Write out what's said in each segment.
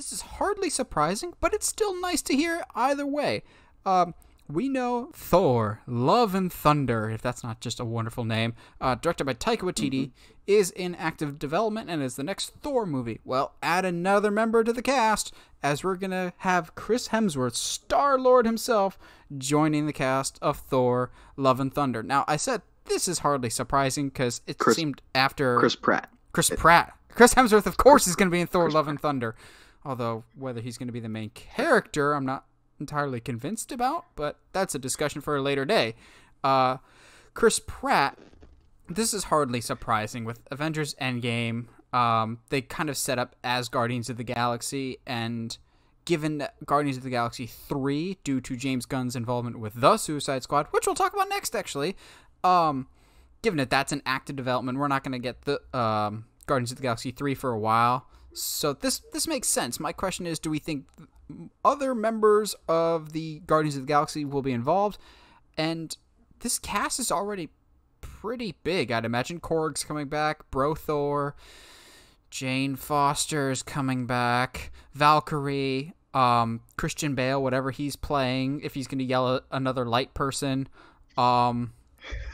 this is hardly surprising, but it's still nice to hear either way. Um, we know Thor, Love and Thunder, if that's not just a wonderful name, uh, directed by Taika Waititi, mm-hmm. is in active development and is the next Thor movie. Well, add another member to the cast, as we're going to have Chris Hemsworth, Star Lord himself, joining the cast of Thor, Love and Thunder. Now, I said this is hardly surprising because it Chris, seemed after. Chris Pratt. Chris Pratt. Chris Hemsworth, of course, is going to be in Thor, Chris Love and Thunder. Although, whether he's going to be the main character, I'm not entirely convinced about, but that's a discussion for a later day. Uh, Chris Pratt, this is hardly surprising with Avengers Endgame. Um, they kind of set up as Guardians of the Galaxy, and given Guardians of the Galaxy 3, due to James Gunn's involvement with the Suicide Squad, which we'll talk about next, actually, um, given that that's an active development, we're not going to get the um, Guardians of the Galaxy 3 for a while. So this this makes sense. My question is, do we think other members of the Guardians of the Galaxy will be involved? And this cast is already pretty big. I'd imagine Korg's coming back, Brothor, Jane Foster is coming back, Valkyrie, um, Christian Bale, whatever he's playing, if he's going to yell at another light person. Um,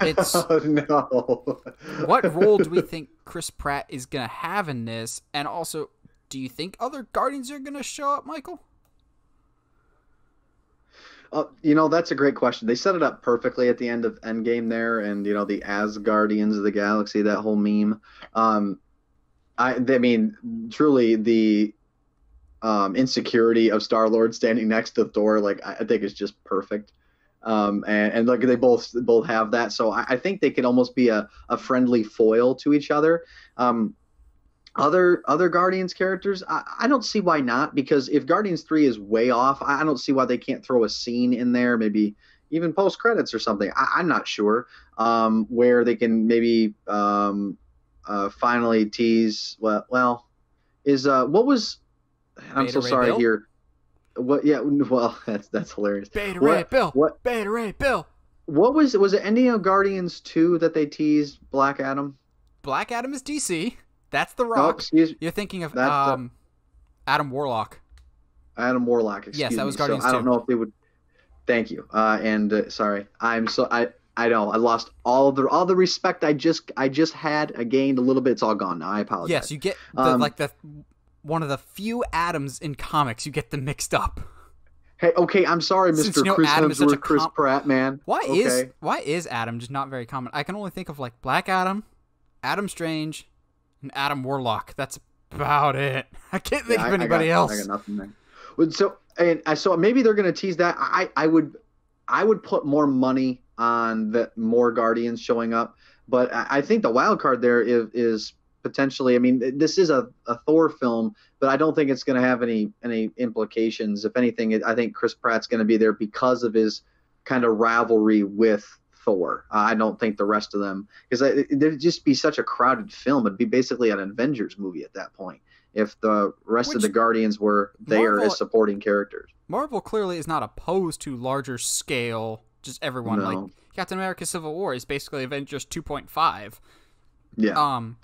it's oh, no. what role do we think Chris Pratt is going to have in this? And also, do you think other Guardians are going to show up, Michael? Uh, you know, that's a great question. They set it up perfectly at the end of Endgame there, and you know the Asgardians of the Galaxy, that whole meme. Um, I, I mean, truly the um, insecurity of Star Lord standing next to Thor, like I, think is just perfect. Um, and, and look, they both both have that, so I, I think they could almost be a, a friendly foil to each other. Um, other other Guardians characters, I, I, don't see why not. Because if Guardians three is way off, I, don't see why they can't throw a scene in there, maybe even post credits or something. I, am not sure um, where they can maybe um, uh, finally tease. Well, well, is uh, what was? I'm Beta so Ray sorry Bill? here. What? Yeah. Well, that's that's hilarious. Beta what, Ray Bill. What? Beta Ray Bill. What was was it? Ending of Guardians two that they teased Black Adam. Black Adam is DC. That's the Rock. Oh, You're thinking of um. Adam Warlock. Adam Warlock. yes, that was Guardians. So I don't know if they would. Thank you. Uh, and uh, sorry, I'm so I I know I lost all the all the respect I just I just had. I gained a little bit. It's all gone now. I apologize. Yes, you get the, um, like the one of the few Adams in comics. You get them mixed up. Hey, okay, I'm sorry, Mr. You know Chris Adam Hemsworth, Chris com- Pratt, man. Why okay. is why is Adam just not very common? I can only think of like Black Adam, Adam Strange, and Adam Warlock. That's about it. I can't think yeah, of anybody I got, else. I got nothing there. So and I so maybe they're gonna tease that. I I would I would put more money on the more Guardians showing up, but I, think the wild card there is, is potentially. I mean, this is a, a Thor film, but I don't think it's going to have any any implications. If anything, I think Chris Pratt's going to be there because of his kind of rivalry with Thor. Uh, I don't think the rest of them because it'd just be such a crowded film. It'd be basically an Avengers movie at that point if the rest Which of the Guardians were there Marvel, as supporting characters. Marvel clearly is not opposed to larger scale, just everyone no. like Captain America: Civil War is basically Avengers 2.5. Yeah. Um,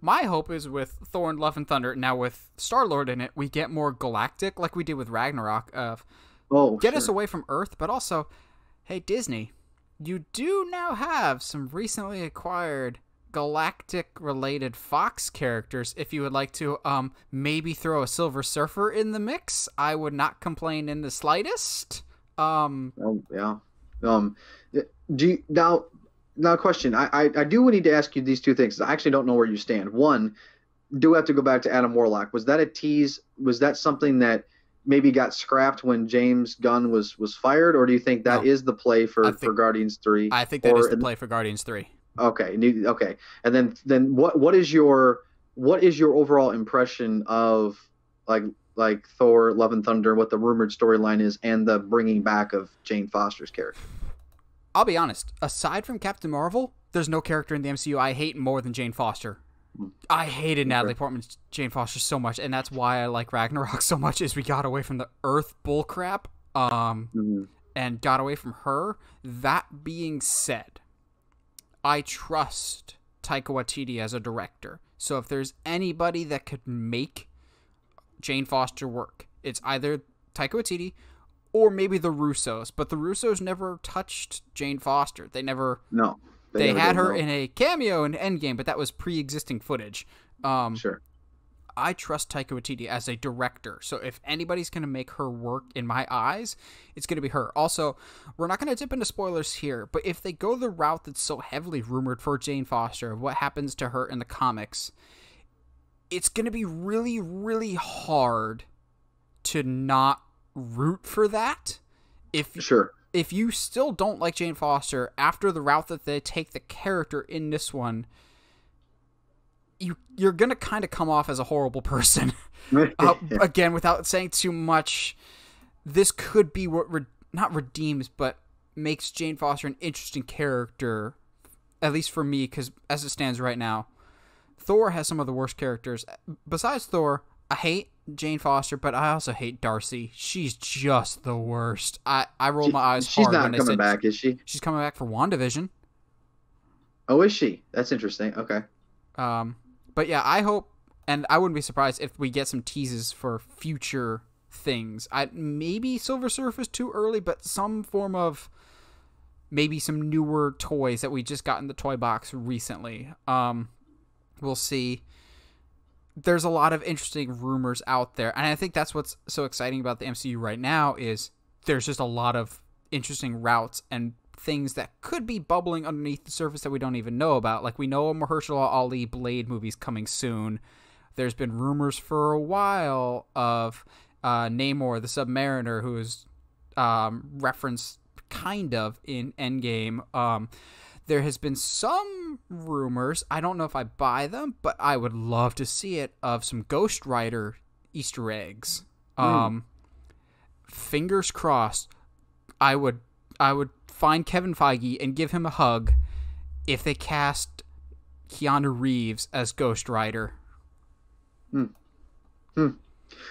my hope is with Thor and Love and Thunder. Now with Star Lord in it, we get more galactic, like we did with Ragnarok. Of oh, get sure. us away from Earth, but also, hey Disney, you do now have some recently acquired galactic related Fox characters. If you would like to um maybe throw a Silver Surfer in the mix, I would not complain in the slightest. Um oh, yeah. Um do you, now now question. I, I I do need to ask you these two things. I actually don't know where you stand. One, do have to go back to Adam Warlock. Was that a tease? Was that something that maybe got scrapped when James Gunn was was fired, or do you think that no. is the play for, think, for Guardians Three? I think that or, is the play for Guardians Three. Okay, okay, and then then what what is your what is your overall impression of like like Thor: Love and Thunder, what the rumored storyline is, and the bringing back of Jane Foster's character? I'll be honest. Aside from Captain Marvel, there's no character in the MCU I hate more than Jane Foster. I hated Natalie Portman's Jane Foster so much, and that's why I like Ragnarok so much. Is we got away from the Earth bullcrap, um, mm-hmm. and got away from her. That being said, I trust Taika Waititi as a director. So if there's anybody that could make Jane Foster work. It's either Taika Waititi or maybe the Russos, but the Russos never touched Jane Foster. They never. No. They, never had her in a cameo in Endgame, but that was pre-existing footage. Um, Sure. I trust Taika Waititi as a director. So if anybody's going to make her work in my eyes, it's going to be her. Also, we're not going to dip into spoilers here, but if they go the route that's so heavily rumored for Jane Foster of what happens to her in the comics, it's going to be really, really hard to not root for that. If Sure. If you still don't like Jane Foster after the route that they take the character in this one, you you're gonna kind of come off as a horrible person. uh, again, without saying too much, this could be what re- not redeems, but makes Jane Foster an interesting character, at least for me, because as it stands right now, Thor has some of the worst characters. Besides Thor, I hate Jane Foster, but I also hate Darcy. She's just the worst. I, I rolled my eyes She's hard not when they coming said back, is she? she's coming back for WandaVision. Oh, is she? That's interesting. Okay. Um, but yeah, I hope, and I wouldn't be surprised if we get some teases for future things. I maybe Silver Surfer too early, but some form of maybe some newer toys that we just got in the toy box recently. Um, we'll see. There's a lot of interesting rumors out there, and I think that's what's so exciting about the MCU right now is there's just a lot of interesting routes and things that could be bubbling underneath the surface that we don't even know about. Like we know a Mahershala Ali Blade movie's coming soon. There's been rumors for a while of uh, Namor the Submariner, who is um, referenced kind of in Endgame. Um, there has been some rumors. I don't know if I buy them, but I would love to see it of some Ghost Rider Easter eggs. Hmm. Um, fingers crossed. I would I would find Kevin Feige and give him a hug if they cast Keanu Reeves as Ghost Rider. Hmm. Hmm.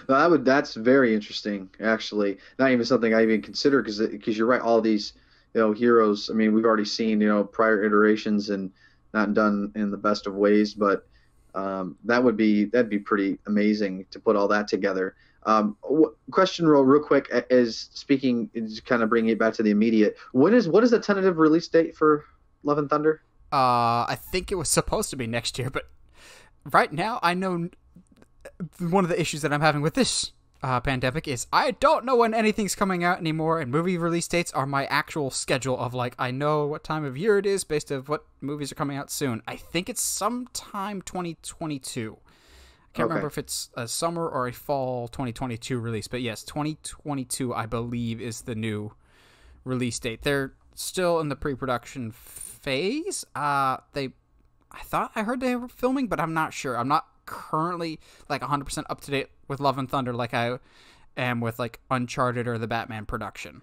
No, that would that's very interesting. Actually, not even something I even consider because because you're right. All these you know heroes. I mean, we've already seen you know prior iterations and not done in the best of ways, but um, that would be that'd be pretty amazing to put all that together. Um, wh- question real real quick a- is speaking is kind of bringing it back to the immediate. When is what is the tentative release date for Love and Thunder? Uh, I think it was supposed to be next year, but right now I know one of the issues that I'm having with this uh, pandemic is I don't know when anything's coming out anymore, and movie release dates are my actual schedule of like I know what time of year it is based of what movies are coming out soon. I think it's sometime 2022. I can't Okay. remember if it's a summer or a fall 2022 release, but yes, 2022 I believe is the new release date. They're still in the pre-production phase. Uh, they, I thought I heard they were filming, but I'm not sure. I'm not currently like 100% up to date with Love and Thunder like I am with like Uncharted or the Batman production.